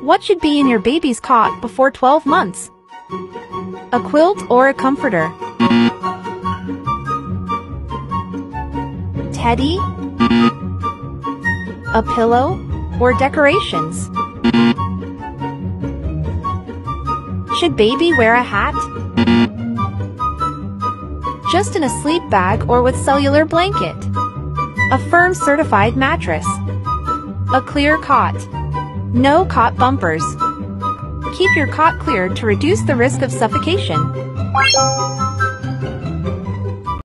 What should be in your baby's cot before 12 months? A quilt or a comforter? Teddy? A pillow or decorations? Should baby wear a hat? Just in a sleep bag or with cellular blanket? A firm certified mattress? A clear cot? No cot bumpers. Keep your cot clear to reduce the risk of suffocation.